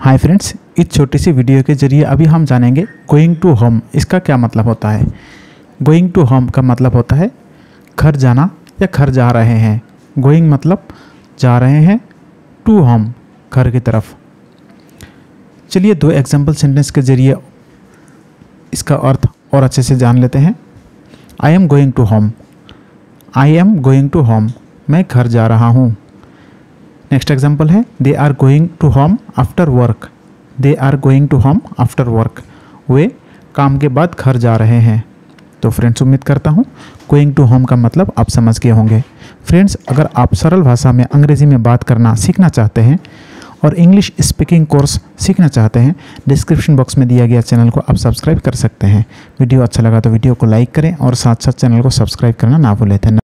Hi friends इस छोटी सी video के ज़रिए अभी हम जानेंगे गोइंग टू होम इसका क्या मतलब होता है? गोइंग टू होम का मतलब होता है घर जाना या घर जा रहे हैं। गोइंग मतलब जा रहे हैं टू होम घर की तरफ़। चलिए दो एग्ज़ाम्पल सेंटेंस के ज़रिए इसका अर्थ और अच्छे से जान लेते हैं। I am going to home I am going to home मैं घर जा रहा हूँ। नेक्स्ट एग्ज़ाम्पल है they are going to home after work they are going to home after work वे काम के बाद घर जा रहे हैं। तो फ्रेंड्स उम्मीद करता हूँ गोइंग टू होम का मतलब आप समझ गए होंगे। फ्रेंड्स अगर आप सरल भाषा में अंग्रेज़ी में बात करना सीखना चाहते हैं और इंग्लिश स्पीकिंग कोर्स सीखना चाहते हैं डिस्क्रिप्शन बॉक्स में दिया गया चैनल को आप सब्सक्राइब कर सकते हैं। वीडियो अच्छा लगा तो वीडियो को लाइक करें और साथ साथ चैनल को सब्सक्राइब करना ना भूलें। धन्यवाद।